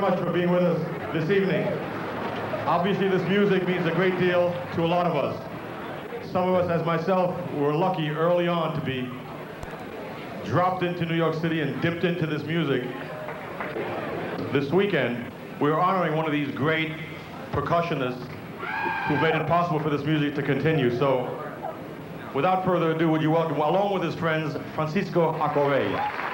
much for being with us this evening. Obviously, this music means a great deal to a lot of us. Some of us, as myself, were lucky early on to be dropped into New York City and dipped into this music. This weekend, we're honoring one of these great percussionists who made it possible for this music to continue. So, without further ado, would you welcome, along with his friends, Francisco Aguabella.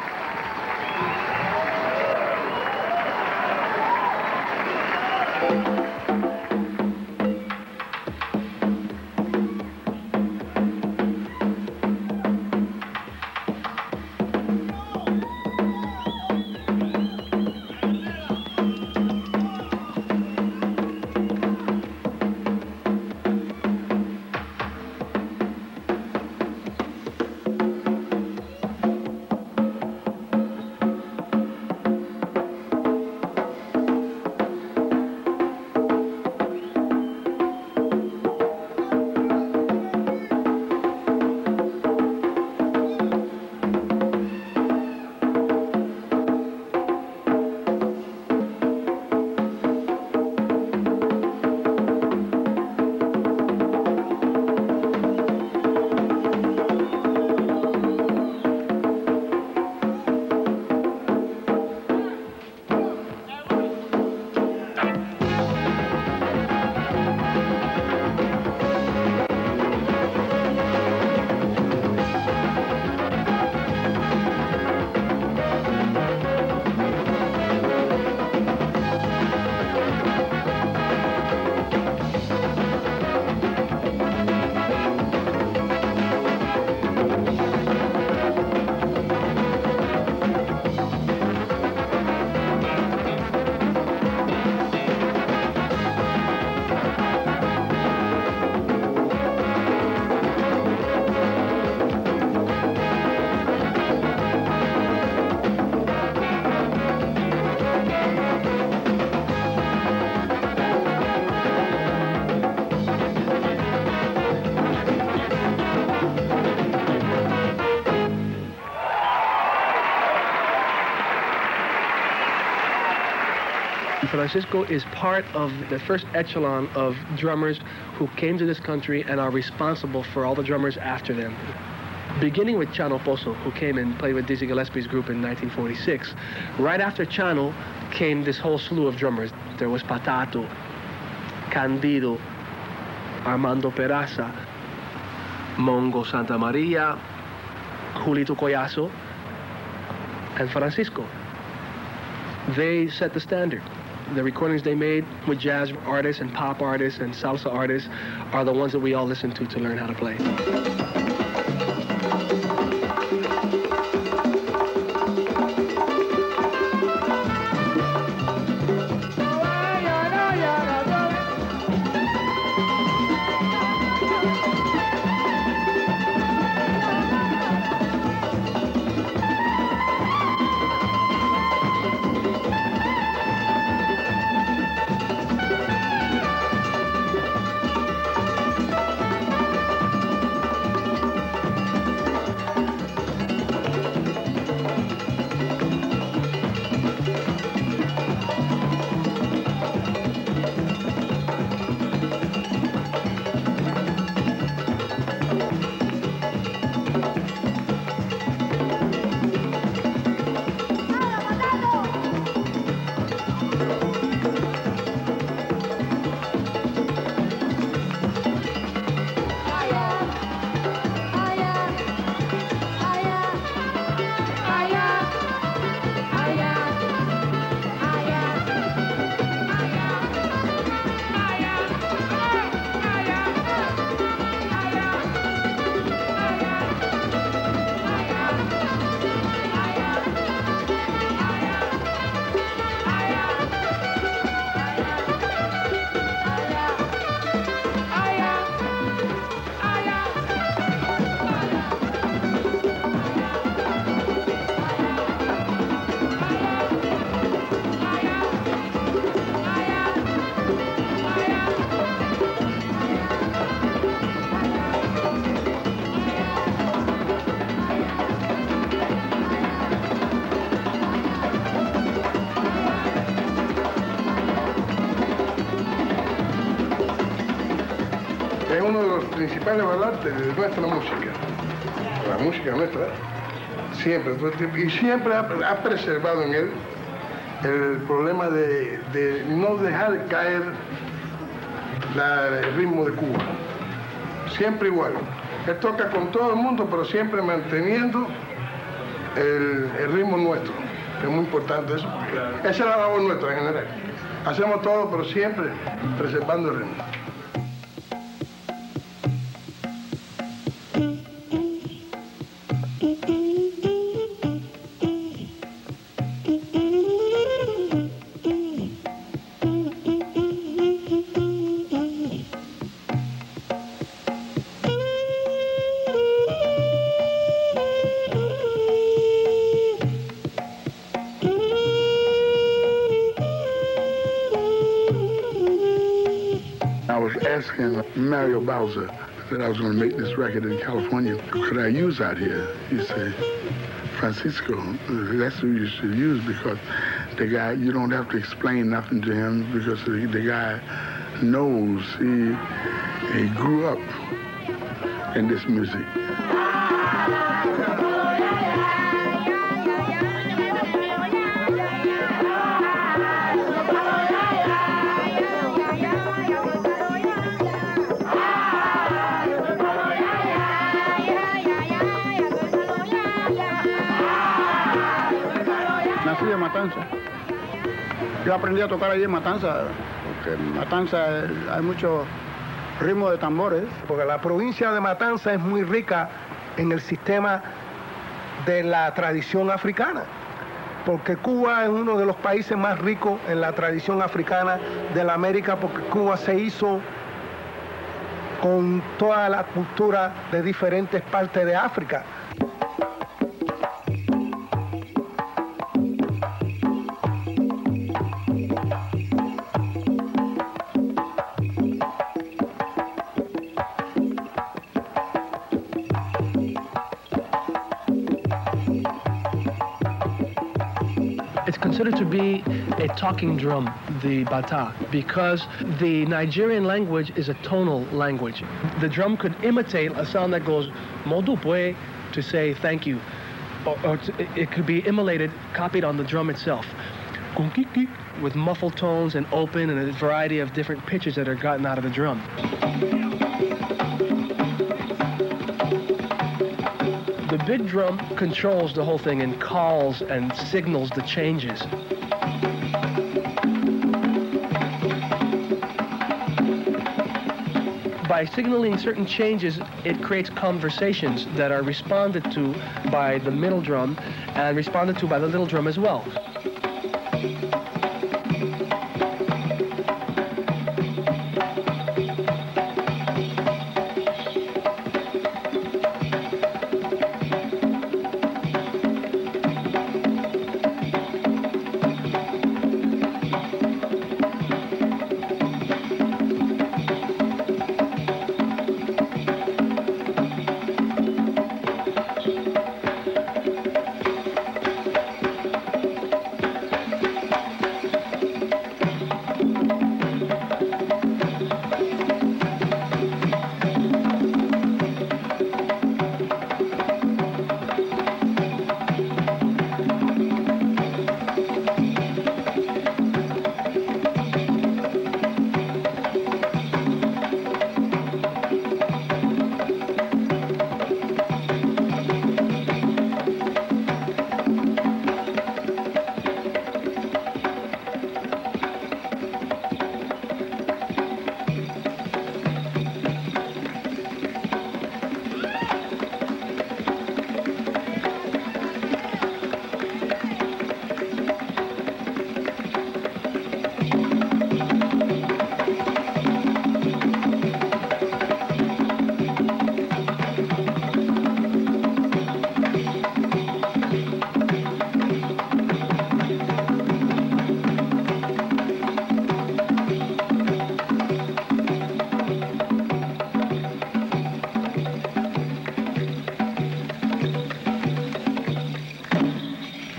Francisco is part of the first echelon of drummers who came to this country and are responsible for all the drummers after them. Beginning with Chano Pozo, who came and played with Dizzy Gillespie's group in 1946. Right after Chano came this whole slew of drummers. There was Patato, Candido, Armando Peraza, Mongo Santa Maria, Julito Collazo, and Francisco. They set the standard the recordings they made with jazz artists and pop artists and salsa artists are the ones that we all listen to to learn how to play. Nuestra, siempre, y siempre ha, preservado en él el problema de, no dejar caer el ritmo de Cuba. Siempre igual. Él toca con todo el mundo, pero siempre manteniendo el, el ritmo nuestro. Es muy importante eso. Esa es la labor nuestra en general. Hacemos todo, pero siempre preservando el ritmo. Mario Bauzá that I was going to make this record in California. Could I use out here? He said, Francisco, that's who you should use because the guy, you don't have to explain nothing to him because the, the guy knows. He, he grew up in this music. Yo aprendí a tocar allí en Matanza, porque en Matanza hay mucho ritmo de tambores. Porque la provincia de Matanza es muy rica en el sistema de la tradición africana. Porque Cuba es uno de los países más ricos en la tradición africana de la América, porque Cuba se hizo con toda la cultura de diferentes partes de África. Be a talking drum, the bata, because the Nigerian language is a tonal language. The drum could imitate a sound that goes modupwe to say thank you, or, or to, it could be immolated, copied on the drum itself. With muffled tones and open and a variety of different pitches that are gotten out of the drum. The big drum controls the whole thing and calls and signals the changes. By signaling certain changes, it creates conversations that are responded to by the middle drum and responded to by the little drum as well.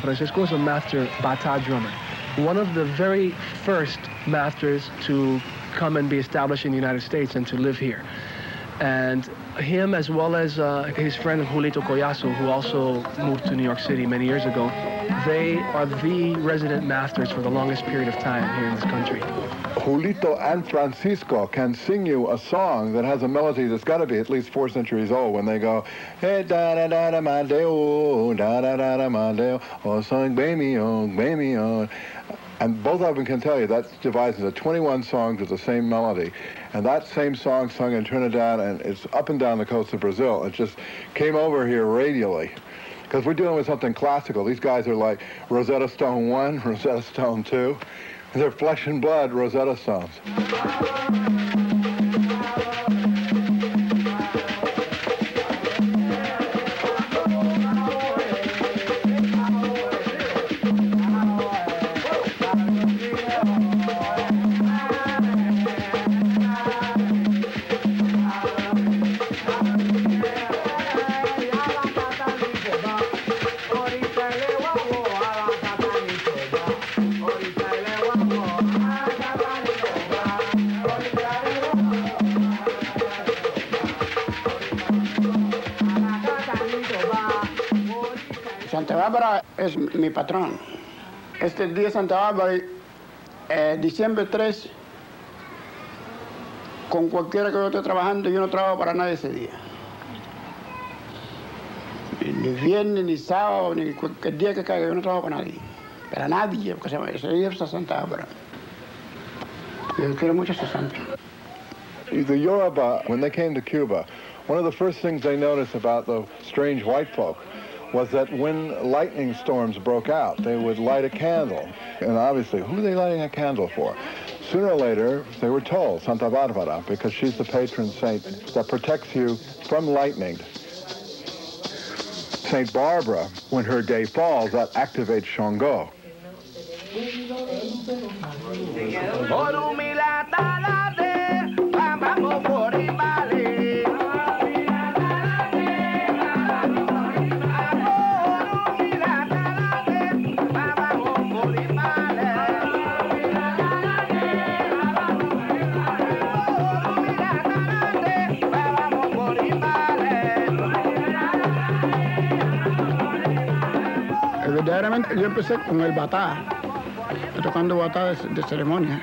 Francisco is a master bata drummer. One of the very first masters to come and be established in the United States and to live here. And him, as well as uh, his friend Julito Collazo, who also moved to New York City many years ago, they are the resident masters for the longest period of time here in this country. Julito and Francisco can sing you a song that has a melody that's got to be at least four centuries old when they go, hey da da da da ma deo, oh, da da da da ma deo, oh, oh song baby oh baby oh. And both of them can tell you that's divided into 21 songs with the same melody. And that same song sung in Trinidad and it's up and down the coast of Brazil. It just came over here radially. Because we're dealing with something classical. These guys are like Rosetta Stone 1, Rosetta Stone 2. They're flesh and blood Rosetta Stones. Mi patrón. Este día Santa Bárbara, eh, diciembre 3, con cualquiera que yo esté trabajando, yo no trabajo para nadie ese día. Ni viernes, ni sábado, ni cualquier día que caiga, yo no trabajo para nadie. Para nadie, porque ese día es Santa Bárbara. Yo quiero mucho esa santa. The Yoruba, when they came to Cuba, one of the first things they noticed about the strange white folk was that when lightning storms broke out, they would light a candle. And obviously, who are they lighting a candle for? Sooner or later, they were told, Santa Barbara, because she's the patron saint that protects you from lightning. Saint Barbara, when her day falls, that activates Shango. Empecé con el batá, tocando batá de, de ceremonia.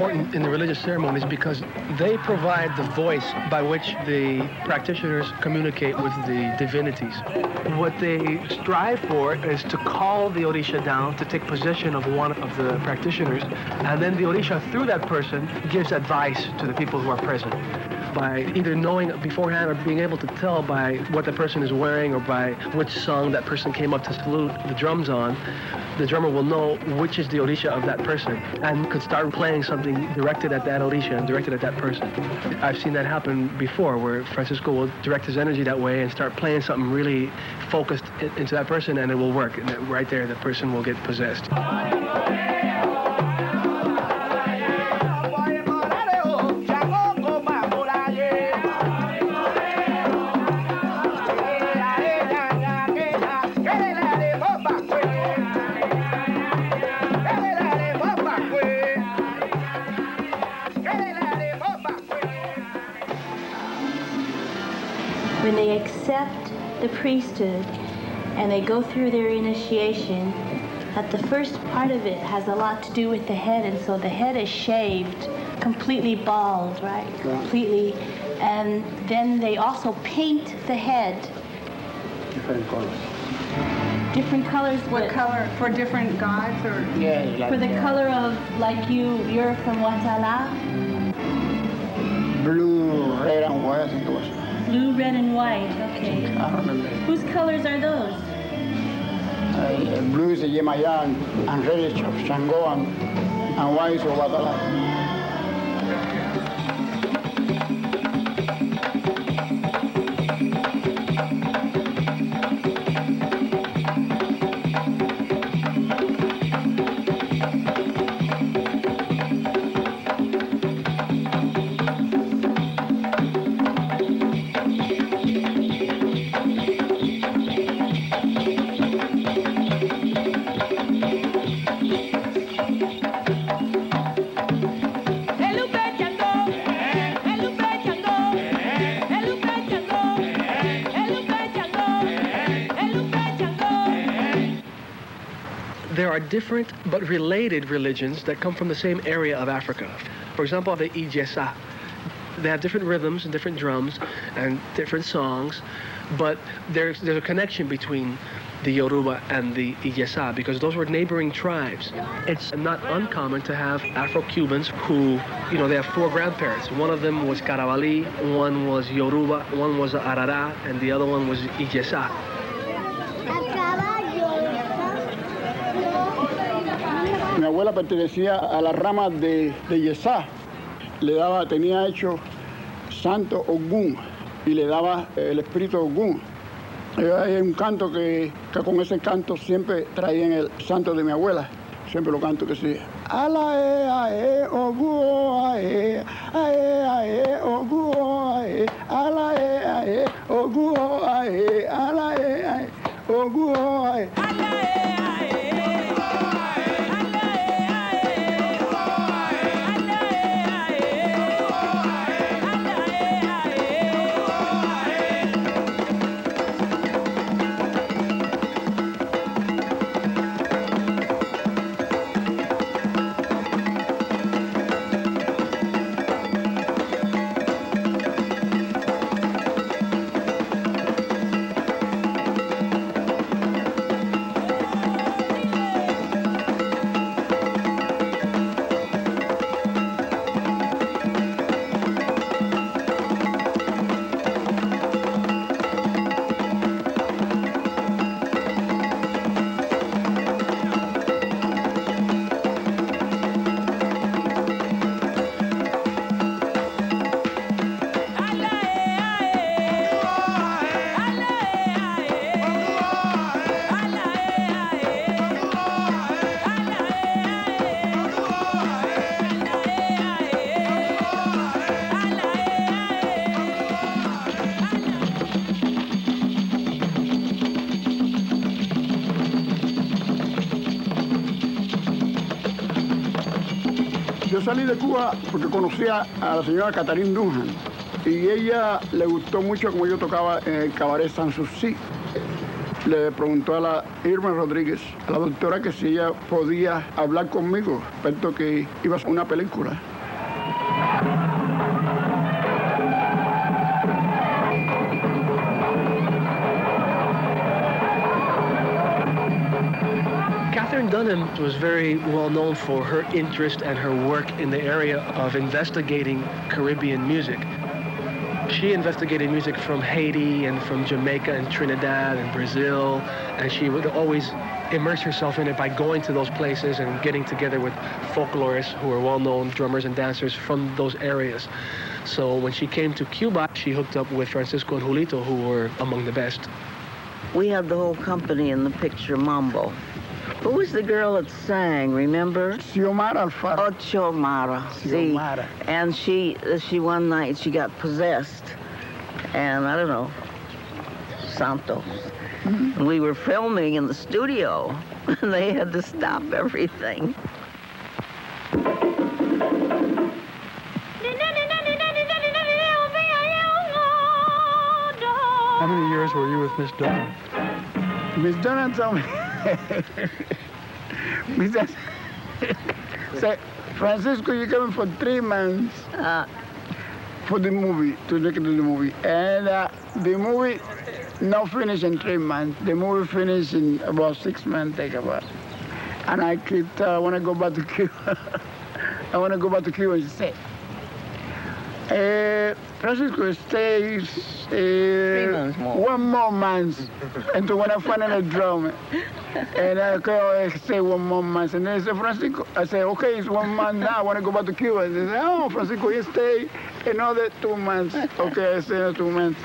Important in the religious ceremonies because they provide the voice by which the practitioners communicate with the divinities. What they strive for is to call the Orisha down to take possession of one of the practitioners, and then the Orisha, through that person, gives advice to the people who are present by either knowing beforehand or being able to tell by what the person is wearing or by which song that person came up to salute the drums on, the drummer will know which is the Orisha of that person and could start playing something directed at that Orisha and directed at that person. I've seen that happen before where Francisco will direct his energy that way and start playing something really focused into that person and it will work. And right there, the person will get possessed. Priesthood and they go through their initiation, that the first part of it has a lot to do with the head, and so the head is shaved, completely bald, right? Completely. And then they also paint the head. Different colors. Different colors. What color? For different gods or? Yeah. Like, for the yeah. color of, like you, you're from Guatemala? Blue, red, and white, I think it was. Blue, red, and white. Okay. Whose colors are those? Uh, blue is the and red is Shango, and, and white is Guadalajara. Different but related religions that come from the same area of Africa. For example, the Ijesa. They have different rhythms and different drums and different songs, but there's, there's a connection between the Yoruba and the Ijesa because those were neighboring tribes. It's not uncommon to have Afro-Cubans who, you know, they have four grandparents. One of them was Carabali, one was Yoruba, one was Arara, and the other one was Ijesa. Mi abuela pertenecía a la rama de, de Yesá. Le daba, tenía hecho Santo Ogún y le daba el espíritu Ogún. Hay un canto que, que, con ese canto siempre traían el santo de mi abuela. Siempre lo canto que sí. Ala e a e ogu a e a e a e ogu a e ala e a e ogu a e ala e a e ogu a e. salí de Cuba porque conocía a la señora Catherine Dunham y ella le gustó mucho como yo tocaba en el cabaret Sanssouci. Le preguntó a la Irma Rodríguez, a la doctora, que si ella podía hablar conmigo respecto que iba a una película. Katherine Dunham was very well known for her interest and her work in the area of investigating Caribbean music. She investigated music from Haiti and from Jamaica and Trinidad and Brazil, and she would always immerse herself in it by going to those places and getting together with folklorists who were well-known drummers and dancers from those areas. So when she came to Cuba, she hooked up with Francisco and Julito, who were among the best. We had the whole company in the picture Mambo. Who was the girl that sang, remember? Xiomara Alfaro. Oh, Xiomara. See, Xiomara. and she, she one night, she got possessed. And I don't know, Santos. And we were filming in the studio, and they had to stop everything. How many years were you with Miss Dunham? Miss Dunham told me. Dunham said, Francisco, you're coming for three months Uh, for the movie, to look at the movie. And uh, the movie not finished in three months. The movie finished in about six months, take about. And I keep, uh, I want to go back to Cuba. I want to go back to Cuba and she said, uh, Francisco stays uh, more. one more month until when I find a drum. And I go, I say one more month. And they say, Francisco, I say, okay, it's one month now. I want to go back to Cuba. And they say, oh, Francisco, you stay another two months. Okay, I stay another two months.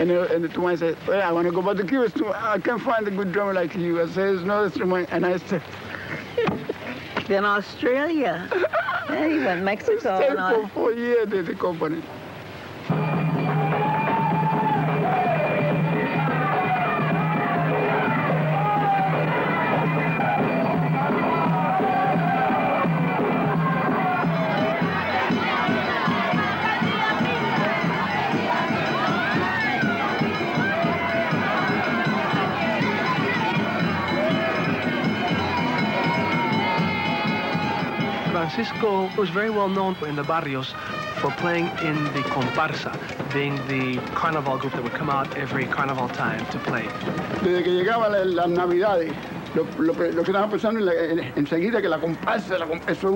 And, the- and the two months I said, well, I want to go back to Cuba. It's too, I can't find a good drummer like you. I said, it's another three months. And I said, then Australia. yeah, he went Mexico. stay and for four years at the company. Francisco was very well known in the barrios for playing in the comparsa, being the carnival group that would come out every carnival time to play. Desde que llegaba la- las navidades, lo, que estaba pensando en la- en- enseguida que la comparsa, eso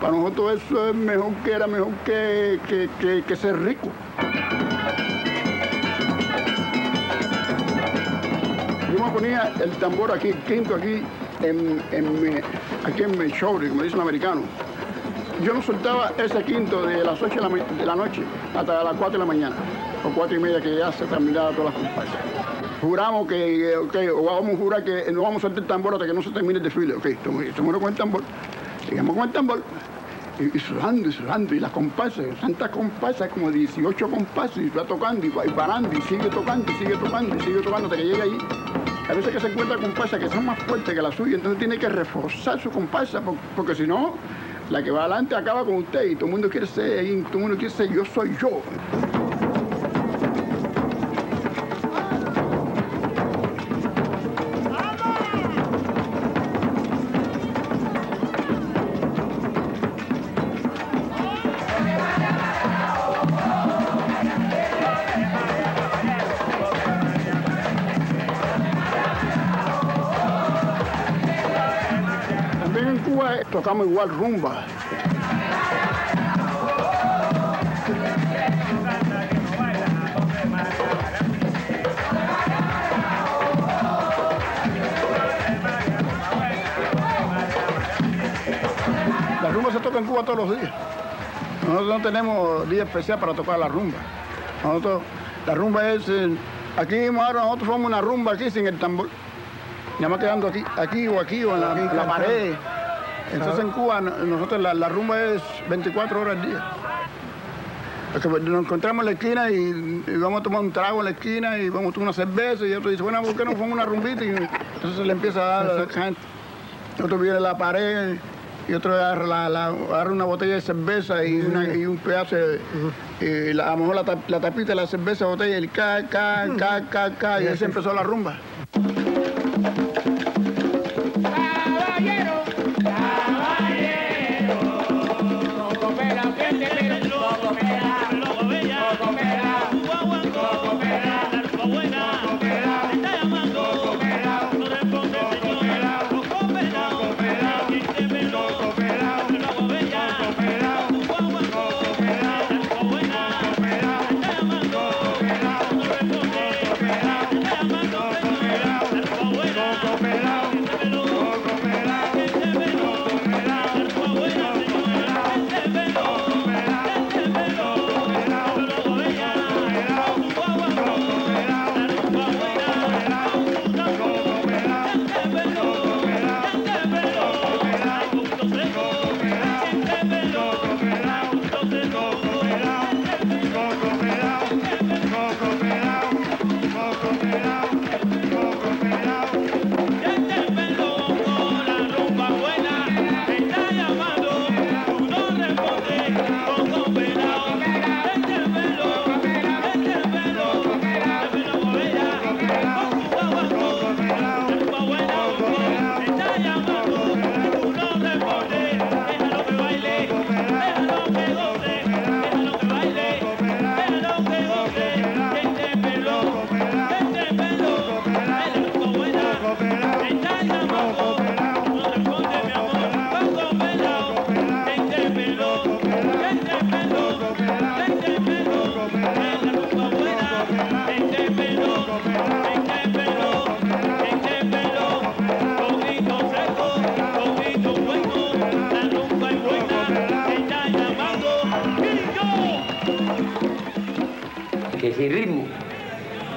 para nosotros eso es mejor que era mejor que, ser rico. Yo me ponía el tambor aquí, el quinto aquí, en, en aquí en como dicen los americanos. Yo no soltaba ese quinto de las 8 de la, noche hasta las 4 de la mañana, o 4 y media que ya se terminaban todas las comparsas. Juramos que, ok, o vamos a jurar que no vamos a soltar el tambor hasta que no se termine el desfile, ok, estamos con el tambor, sigamos con el tambor, y, y sudando, y sudando, y las comparsas, tantas comparsas, como 18 comparsas, y va tocando, y va y parando, y sigue tocando, y sigue tocando, y sigue tocando hasta que llega ahí. A veces que se encuentra comparsas que son más fuertes que la suya, entonces tiene que reforzar su comparsa, por- porque si no, la que va adelante acaba con usted, y todo el mundo quiere ser, todo el mundo quiere ser, yo soy yo. Cuba tocamos igual rumba. La rumba se toca en Cuba todos los días. Nosotros no tenemos día especial para tocar la rumba. Nosotros, la rumba es, eh, aquí ahora nosotros formamos una rumba aquí sin el tambor. Ya más quedando aquí, aquí o aquí o en la, en la pared. Entonces en Cuba no- nosotros la, la rumba es 24 horas al día. Es que nos encontramos en la esquina y, y vamos a tomar un trago en la esquina y vamos a tomar una cerveza y otro dice, bueno, ¿por qué no pongo una rumbita? Y entonces se le empieza a dar a la gente. Otro viene a la pared y otro agarra, la- la- agarra una botella de cerveza y, una- y un pedazo de, y la- a lo mejor la, tap- la tapita de la cerveza, botella, y el ca, ca, ca, ca, ca, y ahí se empezó la rumba.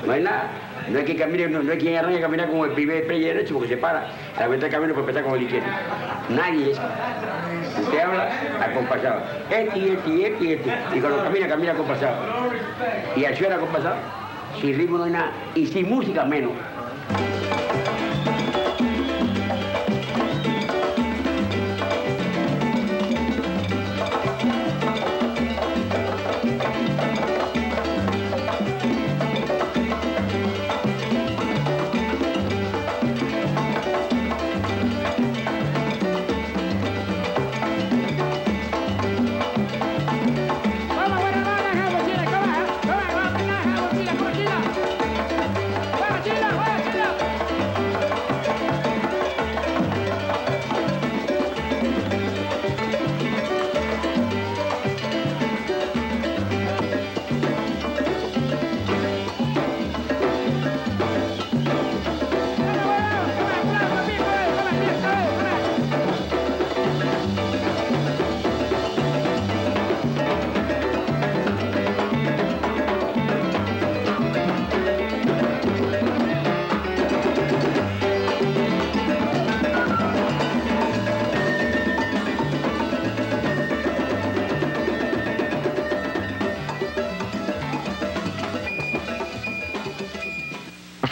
No hay nada. No hay quien camine, no, no hay quien arranque a caminar como el primer play derecho porque se para a la vuelta del camino para empezar con el izquierdo. Nadie es. Usted habla acompasado. Este y este y este y este. Y cuando camina, camina acompasado. Y al suena acompasado. Sin ritmo no hay nada. Y sin música menos.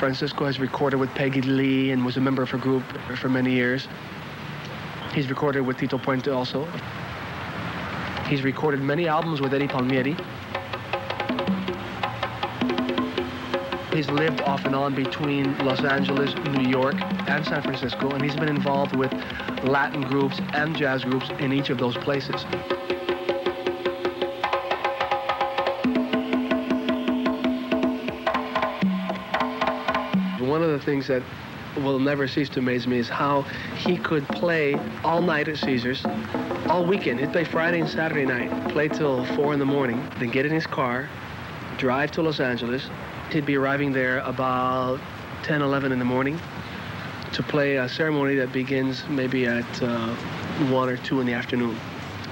Francisco has recorded with Peggy Lee and was a member of her group for many years. He's recorded with Tito Puente also. He's recorded many albums with Eddie Palmieri. He's lived off and on between Los Angeles, New York, and San Francisco, and he's been involved with Latin groups and jazz groups in each of those places. Things that will never cease to amaze me is how he could play all night at Caesars, all weekend. He'd play Friday and Saturday night, play till 4 in the morning, then get in his car, drive to Los Angeles. He'd be arriving there about 10, 11 in the morning to play a ceremony that begins maybe at uh, 1 or 2 in the afternoon.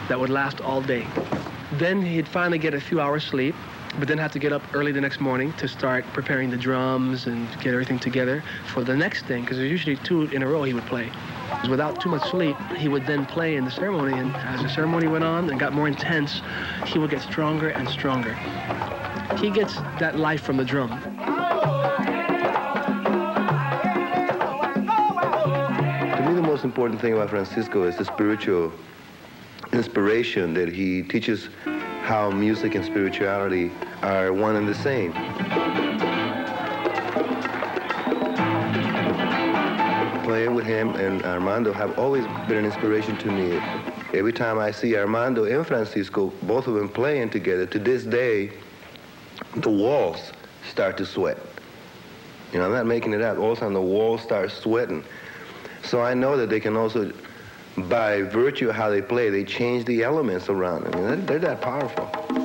That would last all day. Then he'd finally get a few hours sleep, but then had to get up early the next morning to start preparing the drums and get everything together for the next thing, because there's usually two in a row he would play. Without too much sleep, he would then play in the ceremony, and as the ceremony went on and got more intense, he would get stronger and stronger. He gets that life from the drum. To me, the most important thing about Francisco is the spiritual inspiration that he teaches how music and spirituality are one and the same. Playing with him and Armando have always been an inspiration to me. Every time I see Armando and Francisco, both of them playing together, to this day, the walls start to sweat. You know, I'm not making it up. All of a sudden, the walls start sweating. So I know that they can also by virtue of how they play, they change the elements around them. I mean, they're, they're that powerful.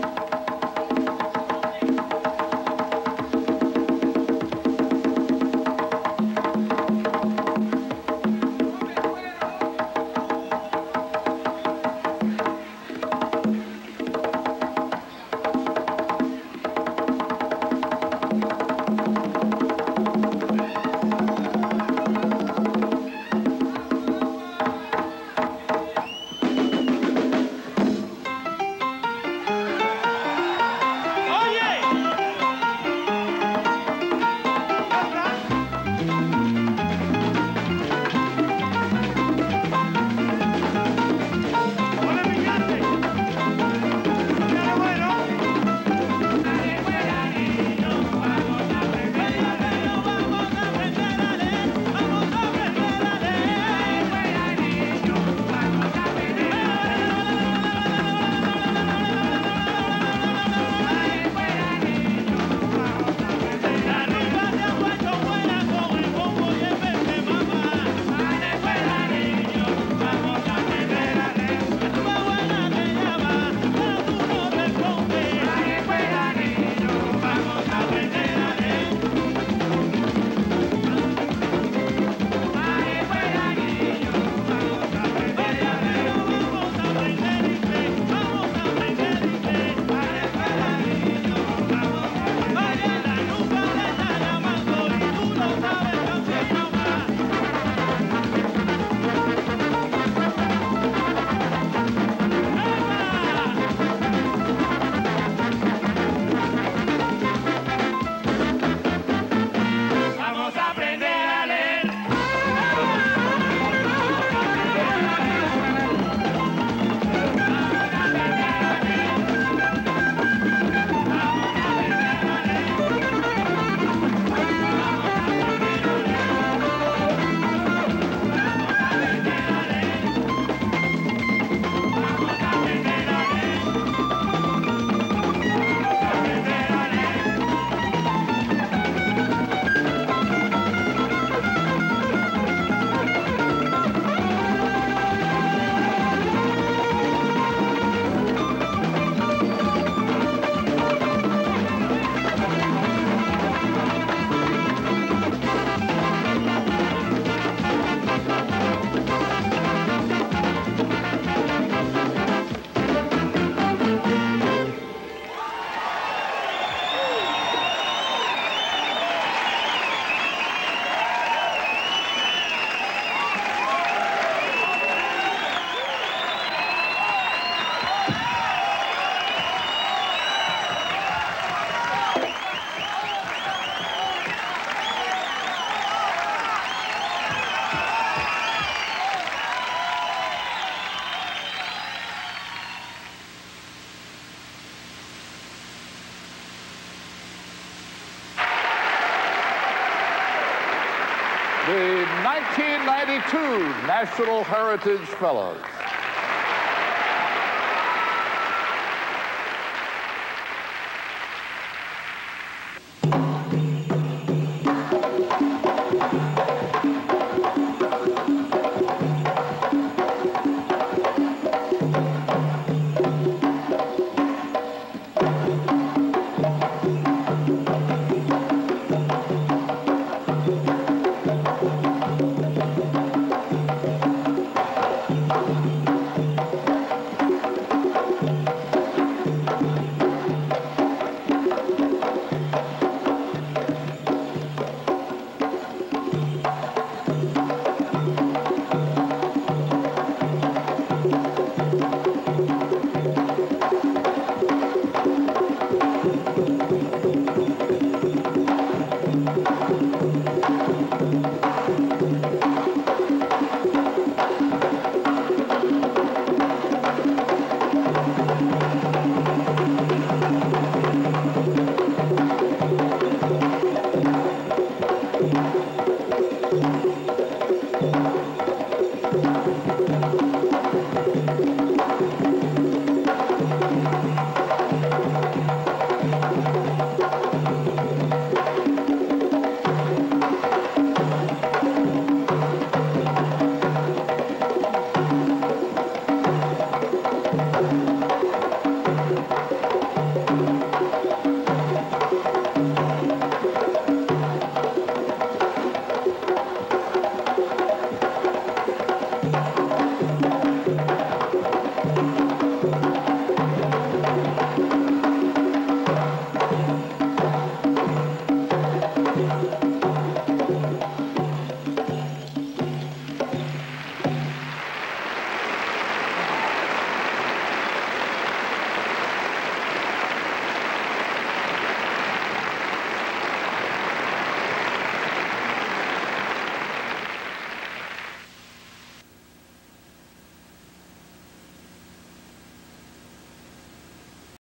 The 1992 National Heritage Fellows.